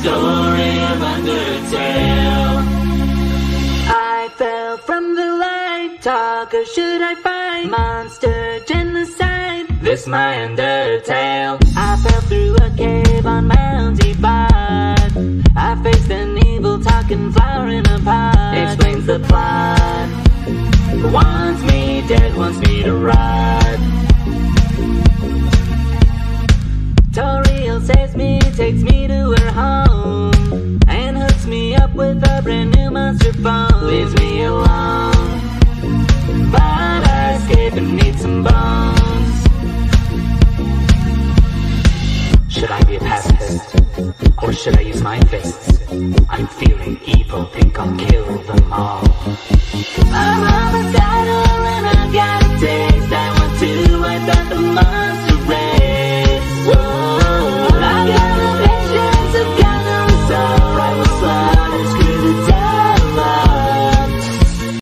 story of Undertale. I fell from the light, talk or should I fight? Monster genocide, This my Undertale. I fell through a cave on Mount Ebott. I faced an evil talking flower in a pot. Explains the plot. Wants me dead, wants me to rot. Takes me to her home, and hooks me up with a brand new monster phone. Leaves me alone. But I escape and need some bones. Should I be a pacifist? Or should I use my fists? I'm feeling evil, think I'll kill them all. I'm homicidal and I got.